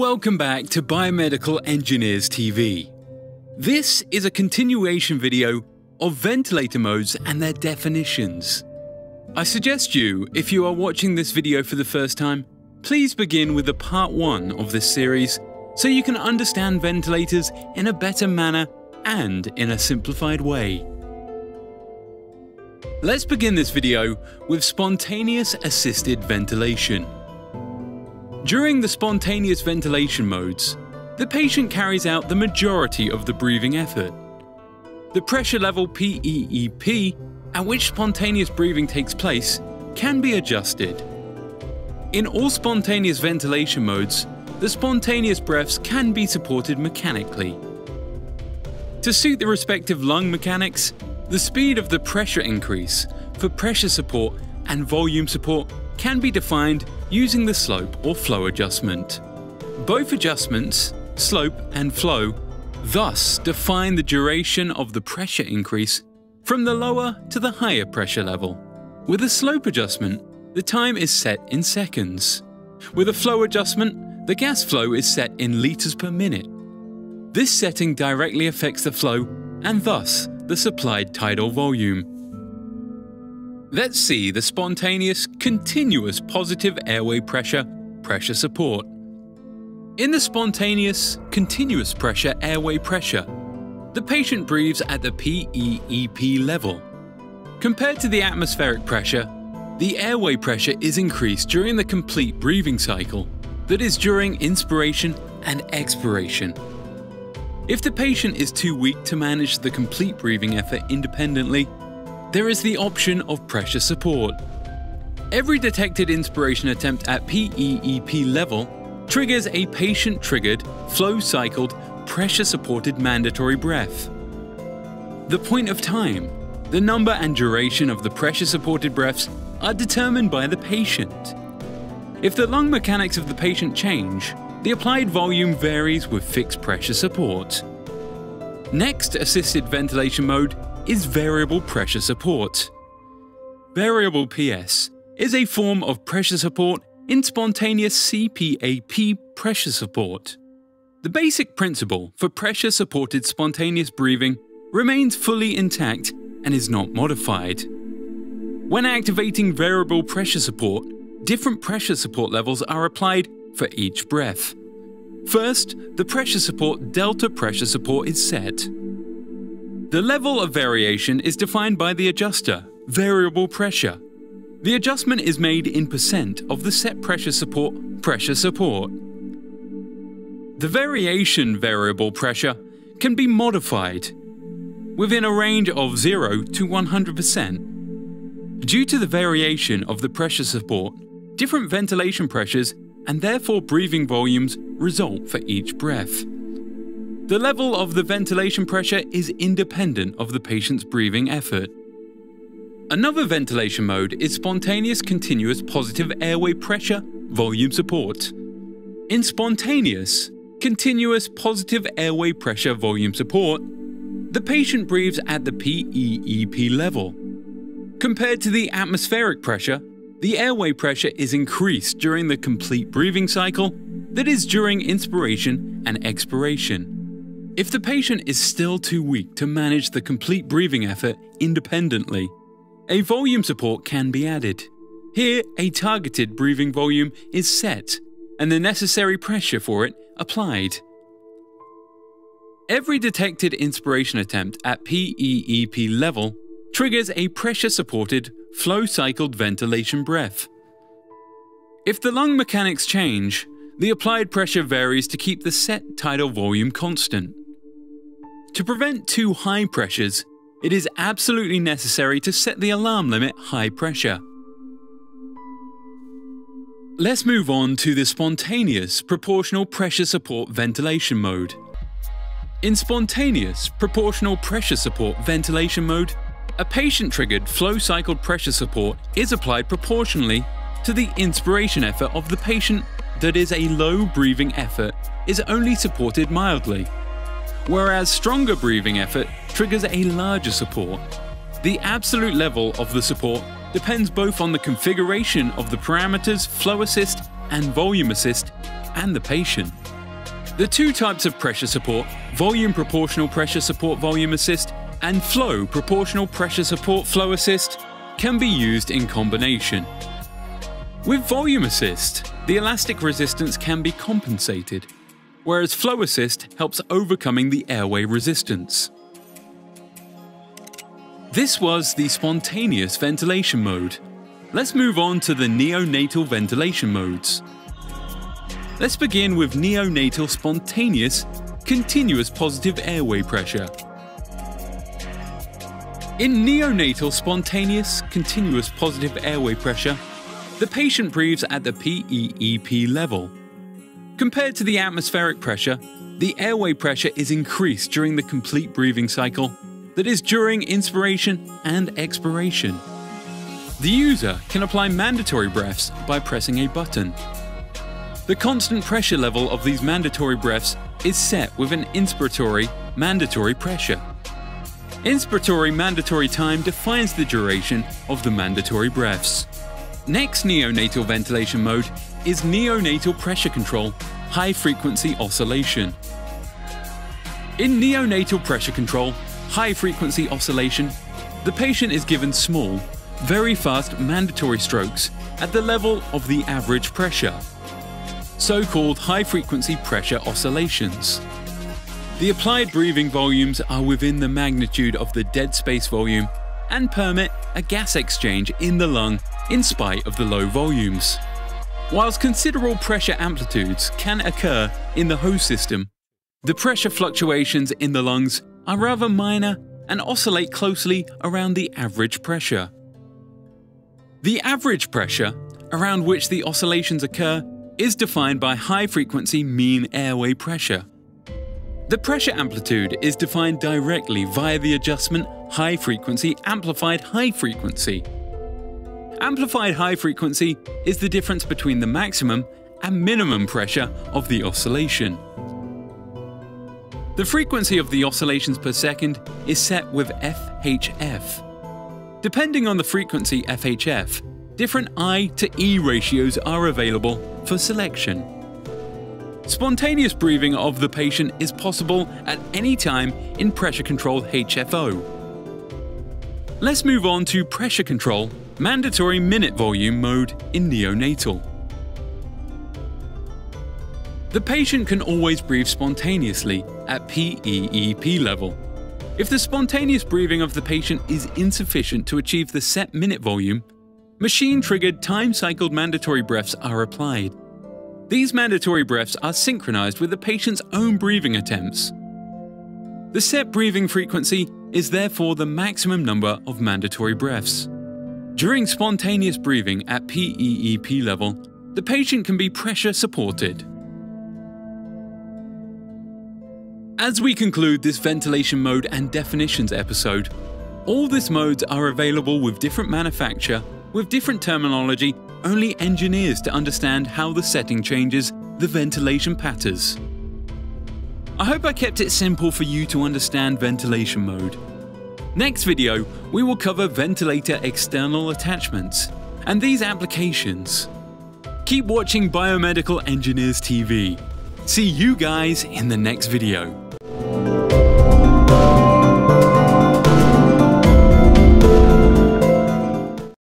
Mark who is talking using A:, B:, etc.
A: Welcome back to Biomedical Engineers TV. This is a continuation video of ventilator modes and their definitions. I suggest you, if you are watching this video for the first time, please begin with the part 1 of this series so you can understand ventilators in a better manner and in a simplified way. Let's begin this video with spontaneous assisted ventilation. During the spontaneous ventilation modes, the patient carries out the majority of the breathing effort. The pressure level PEEP at which spontaneous breathing takes place can be adjusted. In all spontaneous ventilation modes, the spontaneous breaths can be supported mechanically. To suit the respective lung mechanics, the speed of the pressure increase for pressure support and volume support can be defined using the slope or flow adjustment. Both adjustments, slope and flow, thus define the duration of the pressure increase from the lower to the higher pressure level. With a slope adjustment, the time is set in seconds. With a flow adjustment, the gas flow is set in litres per minute. This setting directly affects the flow and thus the supplied tidal volume. Let's see the spontaneous, continuous positive airway pressure, pressure support. In the spontaneous, continuous pressure airway pressure, the patient breathes at the PEEP level. Compared to the atmospheric pressure, the airway pressure is increased during the complete breathing cycle, that is during inspiration and expiration. If the patient is too weak to manage the complete breathing effort independently, there is the option of pressure support. Every detected inspiration attempt at PEEP level triggers a patient-triggered, flow-cycled, pressure-supported mandatory breath. The point of time, the number and duration of the pressure-supported breaths are determined by the patient. If the lung mechanics of the patient change, the applied volume varies with fixed pressure support. Next assisted ventilation mode is variable pressure support. Variable PS is a form of pressure support in spontaneous CPAP pressure support. The basic principle for pressure supported spontaneous breathing remains fully intact and is not modified. When activating variable pressure support, different pressure support levels are applied for each breath. First, the pressure support delta pressure support is set. The level of variation is defined by the adjuster, variable pressure. The adjustment is made in percent of the set pressure support, pressure support. The variation variable pressure can be modified within a range of 0 to 100%. Due to the variation of the pressure support, different ventilation pressures and therefore breathing volumes result for each breath. The level of the ventilation pressure is independent of the patient's breathing effort. Another ventilation mode is spontaneous continuous positive airway pressure volume support. In spontaneous, continuous positive airway pressure volume support, the patient breathes at the PEEP level. Compared to the atmospheric pressure, the airway pressure is increased during the complete breathing cycle, that is during inspiration and expiration. If the patient is still too weak to manage the complete breathing effort independently, a volume support can be added. Here, a targeted breathing volume is set and the necessary pressure for it applied. Every detected inspiration attempt at PEEP level triggers a pressure-supported, flow-cycled ventilation breath. If the lung mechanics change, the applied pressure varies to keep the set tidal volume constant. To prevent too high pressures, it is absolutely necessary to set the alarm limit high pressure. Let's move on to the spontaneous proportional pressure support ventilation mode. In spontaneous proportional pressure support ventilation mode, a patient-triggered flow-cycled pressure support is applied proportionally to the inspiration effort of the patient that is a low breathing effort is only supported mildly whereas stronger breathing effort triggers a larger support. The absolute level of the support depends both on the configuration of the parameters flow assist and volume assist and the patient. The two types of pressure support, volume proportional pressure support volume assist and flow proportional pressure support flow assist, can be used in combination. With volume assist, the elastic resistance can be compensated, whereas flow assist helps overcoming the airway resistance. This was the spontaneous ventilation mode. Let's move on to the neonatal ventilation modes. Let's begin with neonatal spontaneous, continuous positive airway pressure. In neonatal spontaneous, continuous positive airway pressure, the patient breathes at the PEEP level. Compared to the atmospheric pressure, the airway pressure is increased during the complete breathing cycle, that is, during inspiration and expiration. The user can apply mandatory breaths by pressing a button. The constant pressure level of these mandatory breaths is set with an inspiratory mandatory pressure. Inspiratory mandatory time defines the duration of the mandatory breaths. Next neonatal ventilation mode is neonatal pressure control, high frequency oscillation. In neonatal pressure control, high frequency oscillation, the patient is given small, very fast mandatory strokes at the level of the average pressure so-called high-frequency pressure oscillations. The applied breathing volumes are within the magnitude of the dead space volume and permit a gas exchange in the lung in spite of the low volumes. Whilst considerable pressure amplitudes can occur in the host system, the pressure fluctuations in the lungs are rather minor and oscillate closely around the average pressure. The average pressure, around which the oscillations occur, is defined by high frequency mean airway pressure. The pressure amplitude is defined directly via the adjustment high frequency amplified high frequency. Amplified high frequency is the difference between the maximum and minimum pressure of the oscillation. The frequency of the oscillations per second is set with FHF. Depending on the frequency FHF, different I to E ratios are available for selection. Spontaneous breathing of the patient is possible at any time in pressure controlled HFO. Let's move on to pressure control, mandatory minute volume mode in neonatal. The patient can always breathe spontaneously at PEEP level. If the spontaneous breathing of the patient is insufficient to achieve the set minute volume, Machine-triggered time-cycled mandatory breaths are applied. These mandatory breaths are synchronized with the patient's own breathing attempts. The set breathing frequency is therefore the maximum number of mandatory breaths. During spontaneous breathing at PEEP level, the patient can be pressure supported. As we conclude this ventilation mode and definitions episode, all these modes are available with different manufacture with different terminology, only engineers to understand how the setting changes the ventilation patterns. I hope I kept it simple for you to understand ventilation mode. Next video, we will cover ventilator external attachments and these applications. Keep watching Biomedical Engineers TV. See you guys in the next video.